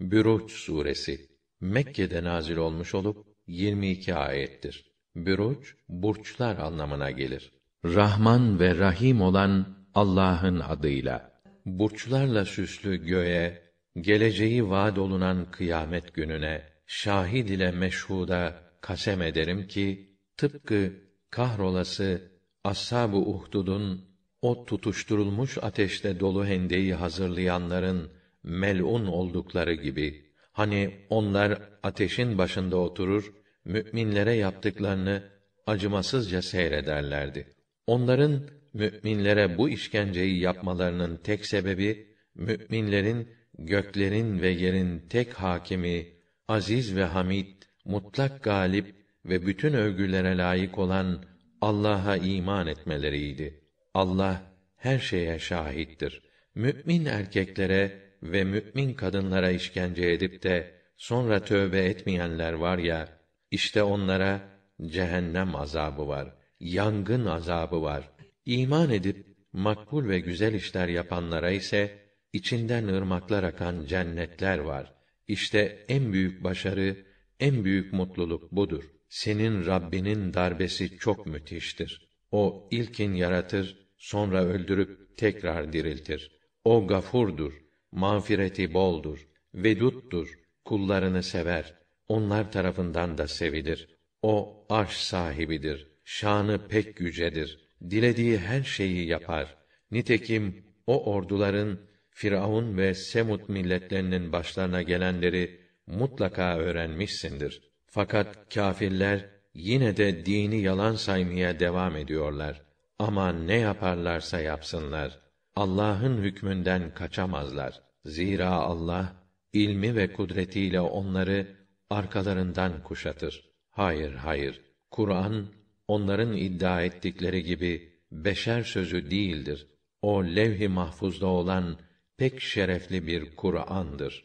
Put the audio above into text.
Büruç suresi Mekke'de nazil olmuş olup 22 ayettir. Büruç burçlar anlamına gelir. Rahman ve Rahim olan Allah'ın adıyla. Burçlarla süslü göğe, geleceği vaad olunan kıyamet gününe, şahid ile meşhuda kasem ederim ki tıpkı kahrolası ashab-ı Uhdud'un o tutuşturulmuş ateşte dolu hendeyi hazırlayanların melun oldukları gibi hani onlar ateşin başında oturur müminlere yaptıklarını acımasızca seyrederlerdi. Onların müminlere bu işkenceyi yapmalarının tek sebebi müminlerin göklerin ve yerin tek hakimi, aziz ve hamid, mutlak galip ve bütün övgülere layık olan Allah'a iman etmeleriydi. Allah her şeye şahittir. Mümin erkeklere ve mümin kadınlara işkence edip de sonra tövbe etmeyenler var ya, işte onlara cehennem azabı var, yangın azabı var. İman edip makbul ve güzel işler yapanlara ise içinden ırmaklar akan cennetler var. İşte en büyük başarı, en büyük mutluluk budur. Senin Rabbinin darbesi çok müthiştir. O ilkin yaratır, sonra öldürüp tekrar diriltir. O gafurdur, mağfireti boldur, veduttur, kullarını sever, onlar tarafından da sevilir. O arş sahibidir, şanı pek yücedir, dilediği her şeyi yapar. Nitekim o orduların Firavun ve Semut milletlerinin başlarına gelenleri mutlaka öğrenmişsindir. Fakat kâfirler yine de dini yalan saymaya devam ediyorlar. Ama ne yaparlarsa yapsınlar, Allah'ın hükmünden kaçamazlar. Zira Allah ilmi ve kudretiyle onları arkalarından kuşatır. Hayır, hayır. Kur'an onların iddia ettikleri gibi beşer sözü değildir. O levh-i mahfuzda olan pek şerefli bir Kur'an'dır.